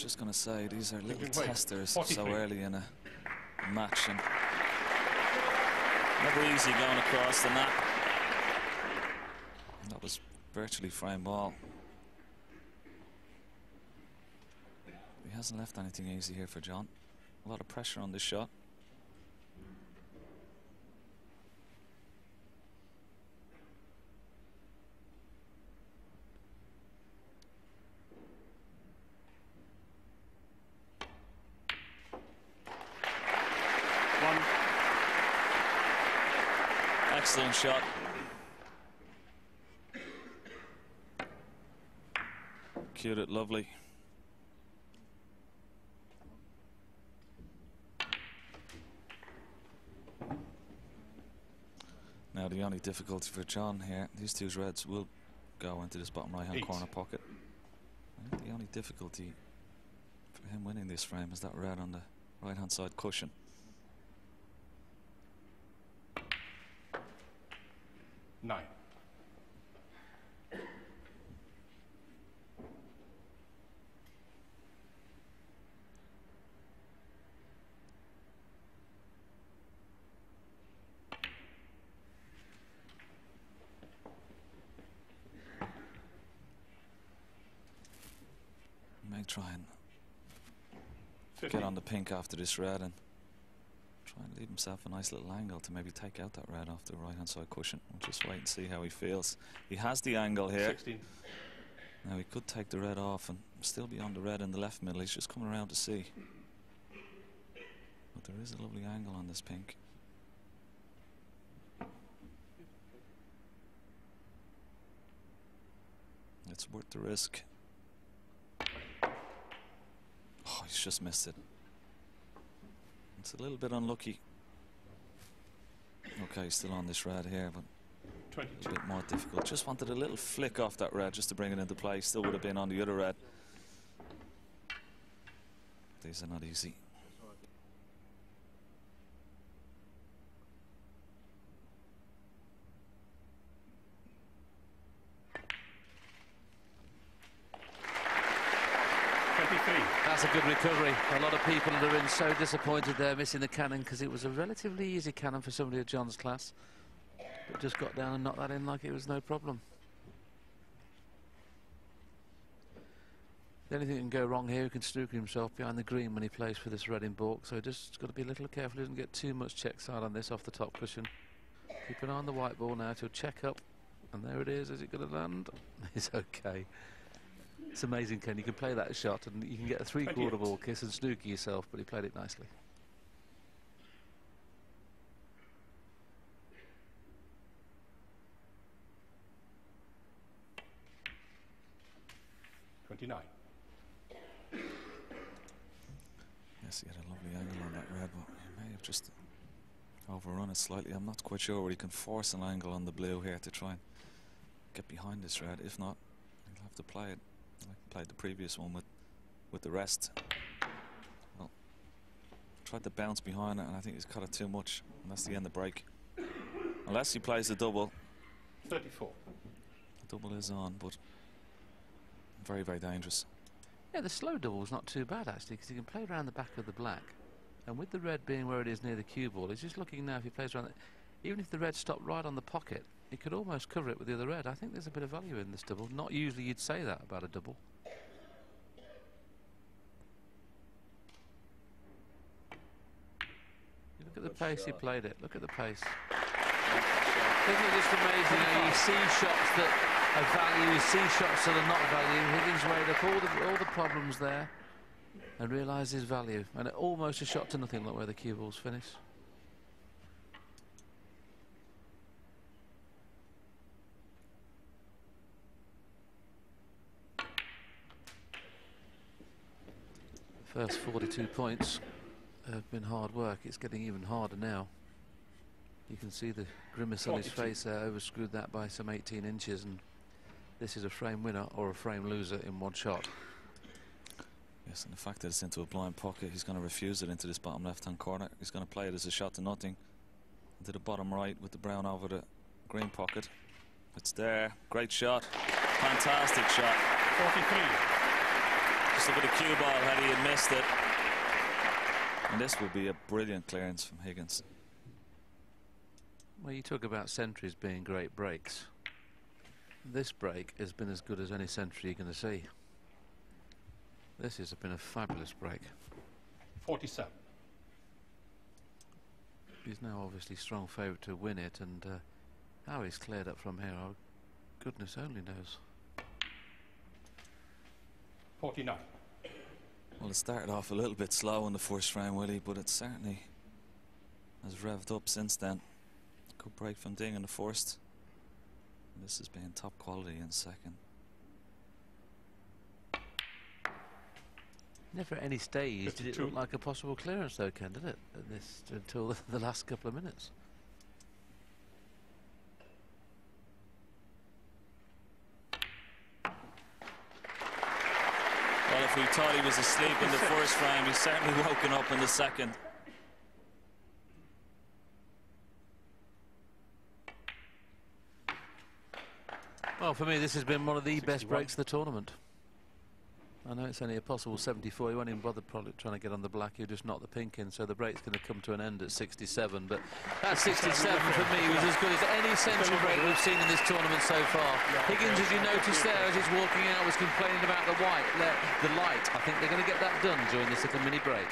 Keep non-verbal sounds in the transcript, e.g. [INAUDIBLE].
just going to say these are little testers 43. so early in a match and never easy going across the net. That was virtually frame ball. He hasn't left anything easy here for John. A lot of pressure on this shot. One. Excellent shot. Cued it lovely. Now the only difficulty for John here, these two reds will go into this bottom right hand Eight. corner pocket. I think the only difficulty for him winning this frame is that red on the right hand side cushion. Nine. May try and get on the pink after this red and try and leave himself a nice little angle to maybe take out that red off the right hand side cushion. We'll just wait and see how he feels. He has the angle here. Sixteen. Now he could take the red off and still be on the red in the left middle. He's just coming around to see. But there is a lovely angle on this pink. It's worth the risk. Oh, he's just missed it. It's a little bit unlucky. Okay, still on this red here, but a bit more difficult. Just wanted a little flick off that red just to bring it into play. Still would have been on the other red. These are not easy. Twenty-three. That's a good recovery. A lot of people would have been so disappointed there missing the cannon because it was a relatively easy cannon for somebody of John's class. But just got down and knocked that in like it was no problem. The only thing that can go wrong here, he can snooker himself behind the green when he plays for this red in balk. So just got to be a little careful he doesn't get too much check side on this off the top cushion. Keep an eye on the white ball now. He'll check up. And there it is. Is it going to land? [LAUGHS] It's okay. It's amazing, Ken. You can play that shot and you can get a three-quarter ball kiss and snooker yourself, but he played it nicely. Twenty-nine. Yes, he had a lovely angle on that red, but he may have just overrun it slightly. I'm not quite sure whether he can force an angle on the blue here to try and get behind this red. If not, he'll have to play it like he played the previous one with with the rest. Well, tried to bounce behind it, and I think he's cut it too much, and that's the end of the break. Unless he plays the double, Thirty-four. the double is on, but very, very dangerous. Yeah, the slow double's not too bad actually, because he can play around the back of the black. And with the red being where it is near the cue ball, he's just looking now if he plays around it. Even if the red stopped right on the pocket, he could almost cover it with the other red. I think there's a bit of value in this double. Not usually you'd say that about a double. You Look at the pace he played it. Look at the pace. Isn't it just amazing how you see shots that are value, you see shots that are not value. Higgins weighed up all the, all the problems there and realised his value. And it almost a shot to nothing, look where the cue balls finish. First 42 points have been hard work. It's getting even harder now. You can see the grimace on his face there, overscrewed that by some 18 inches, and this is a frame winner or a frame loser in one shot. Yes, and the fact that it's into a blind pocket, he's going to refuse it into this bottom left-hand corner. He's going to play it as a shot to nothing. Into the bottom right with the brown over the green pocket. It's there. Great shot. Fantastic shot. Forty-three. Just look at the cue ball had he had missed it. And this would be a brilliant clearance from Higgins. Well, you talk about centuries being great breaks. This break has been as good as any century you're going to see. This has been a fabulous break. 47. He's now obviously strong favourite to win it, and uh, how he's cleared up from here, oh, goodness only knows. 49. Well, it started off a little bit slow in the first round, Willie, but it certainly has revved up since then. Good break from Ding in the first. This has been top quality in second. Never at any stage did it look like a possible clearance, though, Ken, did it? At this until the, [LAUGHS] the last couple of minutes. If we thought he was asleep in the [LAUGHS] first round, he's certainly woken up in the second. Well, for me, this has been one of the best breaks of the tournament. I know it's only a possible 74. He won't even bother probably trying to get on the black. He'll just knock the pink in. So the break's going to come to an end at 67. But that 67 for me was as good as any century break we've seen in this tournament so far. Higgins, as you noticed there, as he's walking out, was complaining about the white, the light. I think they're going to get that done during this little mini break.